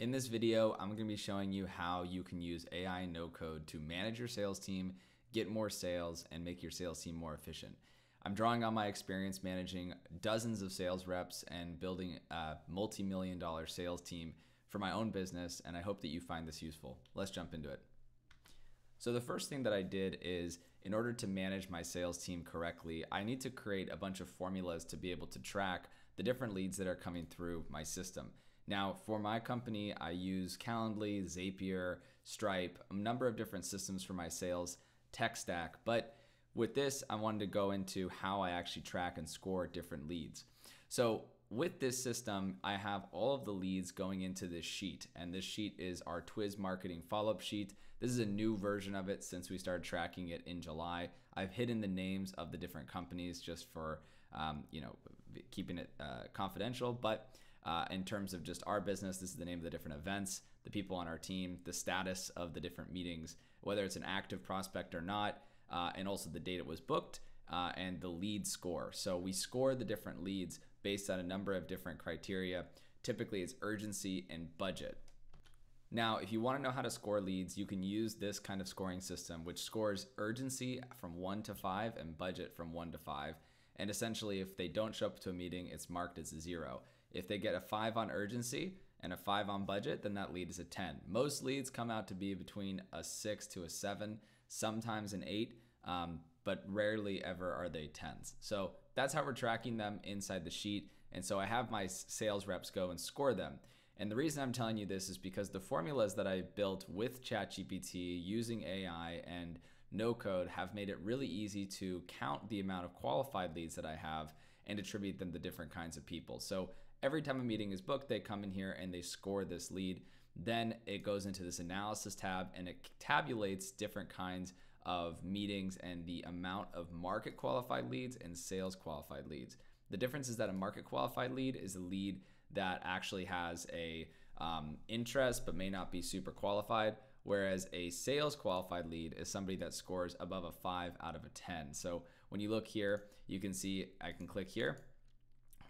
In this video, I'm going to be showing you how you can use AI no code to manage your sales team, get more sales, and make your sales team more efficient. I'm drawing on my experience managing dozens of sales reps and building a multi million dollar sales team for my own business, and I hope that you find this useful. Let's jump into it. So, the first thing that I did is in order to manage my sales team correctly, I need to create a bunch of formulas to be able to track the different leads that are coming through my system. Now, for my company, I use Calendly, Zapier, Stripe, a number of different systems for my sales tech stack. But with this, I wanted to go into how I actually track and score different leads. So, with this system, I have all of the leads going into this sheet, and this sheet is our Twiz marketing follow up sheet. This is a new version of it since we started tracking it in July. I've hidden the names of the different companies just for um, you know keeping it uh, confidential, but uh, in terms of just our business. This is the name of the different events, the people on our team, the status of the different meetings, whether it's an active prospect or not, uh, and also the date it was booked. Uh, and the lead score. So we score the different leads based on a number of different criteria. Typically, it's urgency and budget. Now, if you want to know how to score leads, you can use this kind of scoring system, which scores urgency from one to five and budget from one to five. And essentially, if they don't show up to a meeting, it's marked as a zero. If they get a five on urgency and a five on budget, then that lead is a 10. Most leads come out to be between a six to a seven, sometimes an eight, um, but rarely ever are they 10s. So that's how we're tracking them inside the sheet. And so I have my sales reps go and score them. And the reason I'm telling you this is because the formulas that I built with ChatGPT using AI and no code have made it really easy to count the amount of qualified leads that I have and attribute them to different kinds of people. So every time a meeting is booked, they come in here and they score this lead. Then it goes into this analysis tab and it tabulates different kinds of meetings and the amount of market qualified leads and sales qualified leads. The difference is that a market qualified lead is a lead that actually has a um, interest but may not be super qualified whereas a sales qualified lead is somebody that scores above a 5 out of a 10. So when you look here, you can see I can click here,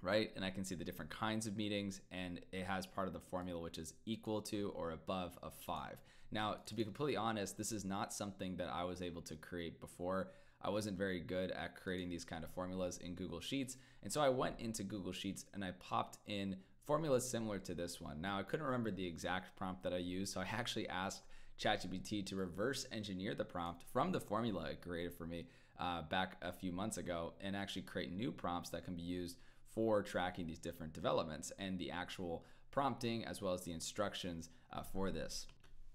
right? And I can see the different kinds of meetings and it has part of the formula which is equal to or above a 5. Now, to be completely honest, this is not something that I was able to create before. I wasn't very good at creating these kind of formulas in Google Sheets. And so I went into Google Sheets and I popped in formulas similar to this one. Now, I couldn't remember the exact prompt that I used, so I actually asked ChatGPT to reverse engineer the prompt from the formula it created for me uh, back a few months ago and actually create new prompts that can be used for tracking these different developments and the actual prompting as well as the instructions uh, for this.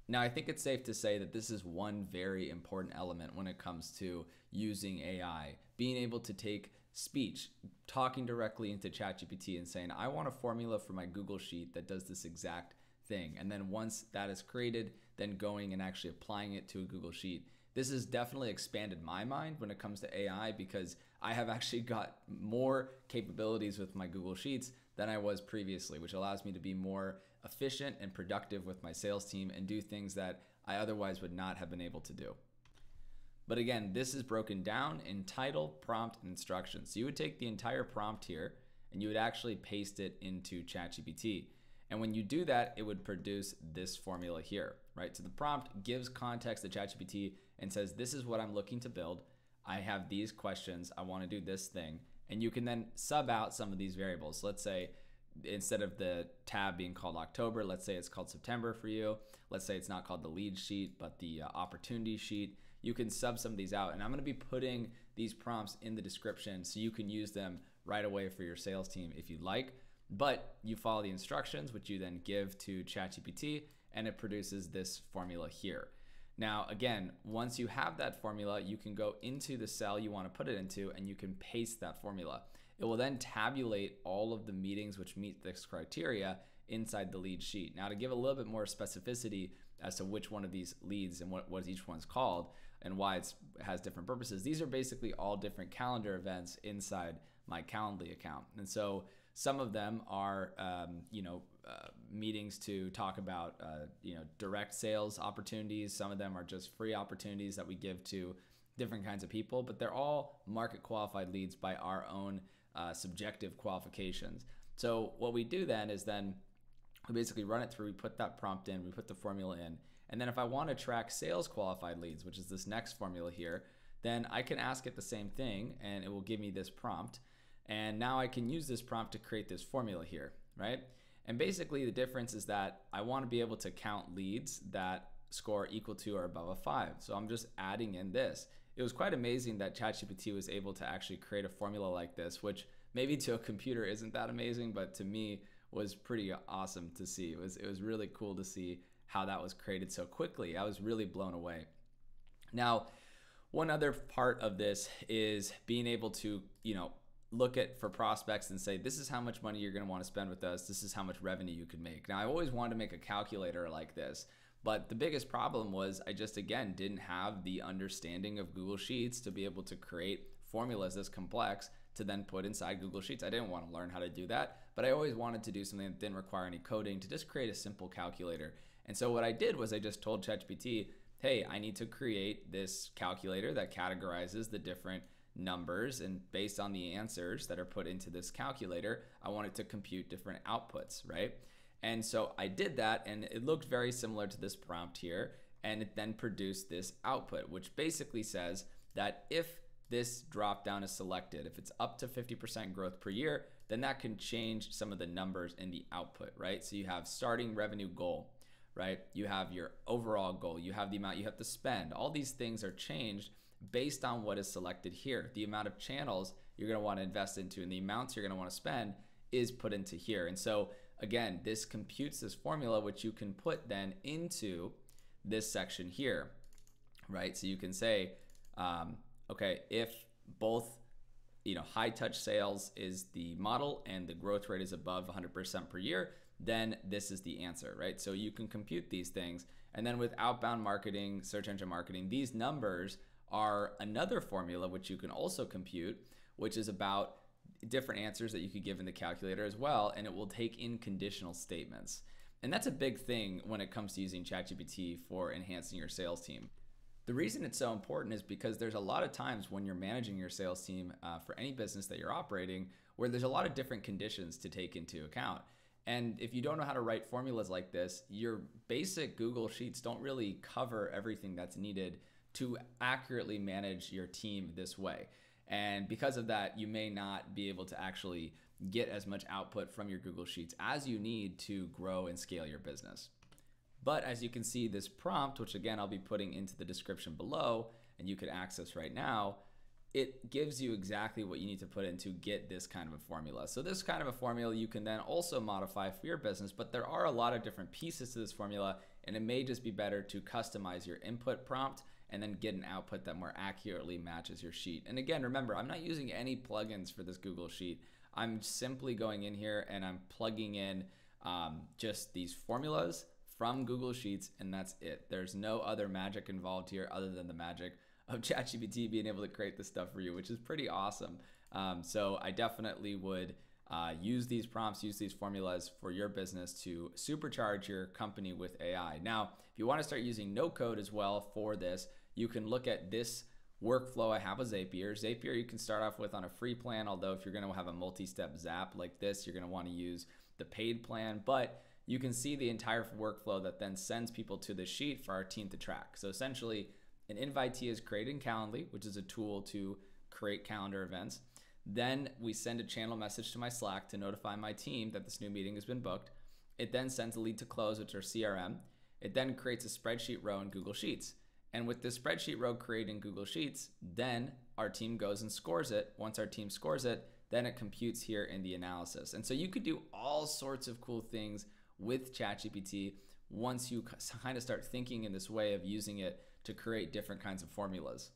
Now, I think it's safe to say that this is one very important element when it comes to using AI, being able to take speech, talking directly into ChatGPT and saying, I want a formula for my Google Sheet that does this exact thing. And then once that is created, then going and actually applying it to a Google Sheet. This has definitely expanded my mind when it comes to AI because I have actually got more capabilities with my Google Sheets than I was previously, which allows me to be more efficient and productive with my sales team and do things that I otherwise would not have been able to do. But again, this is broken down in title, prompt, and instructions. So you would take the entire prompt here and you would actually paste it into ChatGPT. And when you do that, it would produce this formula here, right? So the prompt gives context to ChatGPT and says, this is what I'm looking to build. I have these questions. I want to do this thing. And you can then sub out some of these variables. Let's say instead of the tab being called October, let's say it's called September for you. Let's say it's not called the lead sheet, but the uh, opportunity sheet. You can sub some of these out. And I'm going to be putting these prompts in the description so you can use them right away for your sales team if you'd like. But you follow the instructions, which you then give to ChatGPT, and it produces this formula here. Now, again, once you have that formula, you can go into the cell you want to put it into and you can paste that formula. It will then tabulate all of the meetings which meet this criteria inside the lead sheet. Now, to give a little bit more specificity as to which one of these leads and what, what each one's called and why it has different purposes, these are basically all different calendar events inside my Calendly account. And so some of them are, um, you know, uh, meetings to talk about, uh, you know, direct sales opportunities. Some of them are just free opportunities that we give to different kinds of people, but they're all market qualified leads by our own uh, subjective qualifications. So what we do then is then we basically run it through, we put that prompt in, we put the formula in. And then if I want to track sales qualified leads, which is this next formula here, then I can ask it the same thing and it will give me this prompt. And now I can use this prompt to create this formula here, right? And basically the difference is that I want to be able to count leads that score equal to or above a five. So I'm just adding in this. It was quite amazing that ChatGPT was able to actually create a formula like this, which maybe to a computer isn't that amazing, but to me was pretty awesome to see. It was it was really cool to see how that was created so quickly. I was really blown away. Now, one other part of this is being able to, you know, look at for prospects and say, this is how much money you're going to want to spend with us. This is how much revenue you could make. Now, I always wanted to make a calculator like this, but the biggest problem was I just, again, didn't have the understanding of Google Sheets to be able to create formulas this complex to then put inside Google Sheets. I didn't want to learn how to do that, but I always wanted to do something that didn't require any coding to just create a simple calculator. And so what I did was I just told ChatGPT, hey, I need to create this calculator that categorizes the different numbers and based on the answers that are put into this calculator, I wanted to compute different outputs, right? And so I did that and it looked very similar to this prompt here and it then produced this output which basically says that if this dropdown is selected, if it's up to 50% growth per year, then that can change some of the numbers in the output, right? So you have starting revenue goal, right? You have your overall goal, you have the amount you have to spend. All these things are changed based on what is selected here. The amount of channels you're going to want to invest into and the amounts you're going to want to spend is put into here. And so again, this computes this formula which you can put then into this section here, right? So you can say, um, okay, if both you know high touch sales is the model and the growth rate is above 100% per year, then this is the answer, right? So you can compute these things. And then with outbound marketing, search engine marketing, these numbers are another formula which you can also compute, which is about different answers that you could give in the calculator as well, and it will take in conditional statements. And that's a big thing when it comes to using ChatGPT for enhancing your sales team. The reason it's so important is because there's a lot of times when you're managing your sales team uh, for any business that you're operating where there's a lot of different conditions to take into account. And if you don't know how to write formulas like this, your basic Google Sheets don't really cover everything that's needed to accurately manage your team this way. And because of that, you may not be able to actually get as much output from your Google Sheets as you need to grow and scale your business. But as you can see, this prompt, which again I'll be putting into the description below and you could access right now, it gives you exactly what you need to put in to get this kind of a formula. So this kind of a formula you can then also modify for your business, but there are a lot of different pieces to this formula and it may just be better to customize your input prompt and then get an output that more accurately matches your sheet. And again, remember, I'm not using any plugins for this Google Sheet. I'm simply going in here and I'm plugging in um, just these formulas from Google Sheets, and that's it. There's no other magic involved here other than the magic of ChatGPT being able to create this stuff for you, which is pretty awesome. Um, so I definitely would uh, use these prompts, use these formulas for your business to supercharge your company with AI. Now, if you want to start using no code as well for this, you can look at this workflow I have with Zapier. Zapier you can start off with on a free plan, although if you're going to have a multi-step zap like this, you're going to want to use the paid plan, but you can see the entire workflow that then sends people to the sheet for our team to track. So essentially, an invitee is created in Calendly, which is a tool to create calendar events. Then we send a channel message to my Slack to notify my team that this new meeting has been booked. It then sends a lead to close, which are CRM. It then creates a spreadsheet row in Google Sheets. And with this spreadsheet row created in Google Sheets, then our team goes and scores it. Once our team scores it, then it computes here in the analysis. And so you could do all sorts of cool things with ChatGPT once you kind of start thinking in this way of using it to create different kinds of formulas.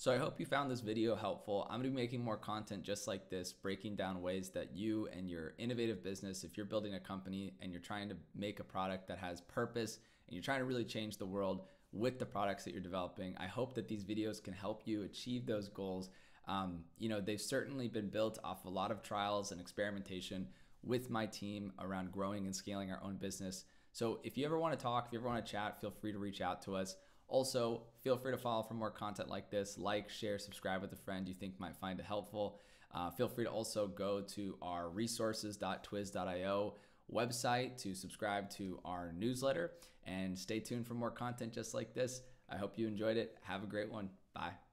So I hope you found this video helpful. I'm gonna be making more content just like this, breaking down ways that you and your innovative business, if you're building a company and you're trying to make a product that has purpose and you're trying to really change the world, with the products that you're developing. I hope that these videos can help you achieve those goals. Um, you know, they've certainly been built off a lot of trials and experimentation with my team around growing and scaling our own business. So if you ever want to talk, if you ever want to chat, feel free to reach out to us. Also, feel free to follow for more content like this. Like, share, subscribe with a friend you think might find it helpful. Uh, feel free to also go to our resources.twiz.io website to subscribe to our newsletter and stay tuned for more content just like this. I hope you enjoyed it. Have a great one. Bye.